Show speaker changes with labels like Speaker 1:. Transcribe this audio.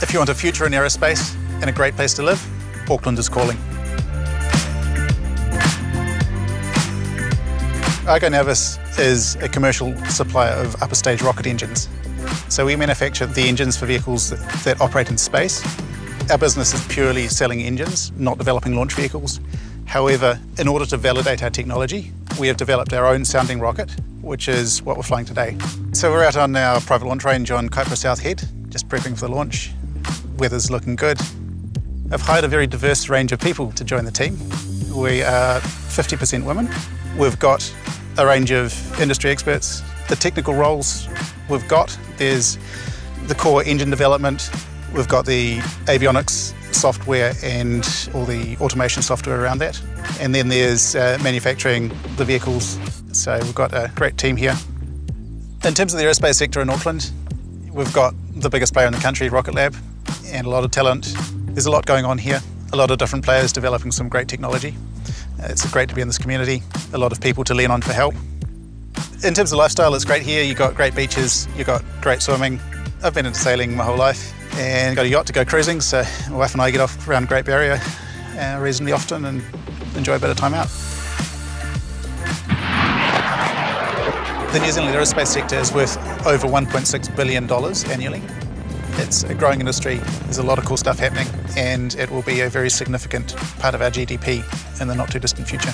Speaker 1: If you want a future in aerospace and a great place to live, Auckland is calling. Argo Navis is a commercial supplier of upper stage rocket engines. So we manufacture the engines for vehicles that, that, operate in space. Our business is purely selling engines, not developing launch vehicles. However, in order to validate our technology, we have developed our own sounding rocket, which is what we're flying today. So we're out on our private launch range on Kaipara South Head, just prepping for the launch. Weather's looking good. I've hired a very diverse range of people to join the team. We are 50% women. We've got a range of industry experts. The technical roles we've got, there's the core engine development, we've got the avionics software and all the automation software around that. And then there's uh, manufacturing the vehicles. So we've got a great team here. In terms of the aerospace sector in Auckland, we've got the biggest player in the country, Rocket Lab, and a lot of talent. There's a lot going on here, a lot of different players developing some great technology. It's great to be in this community, a lot of people to lean on for help. In terms of lifestyle, it's great here. You've got great beaches, you've got great swimming. I've been into sailing my whole life and got a yacht to go cruising, so my wife and I get off around Great Barrier uh, reasonably often and enjoy a bit of time out. The New Zealand aerospace sector is worth over $1.6 billion annually. It's a growing industry, there's a lot of cool stuff happening, and it will be a very significant part of our GDP in the not too distant future.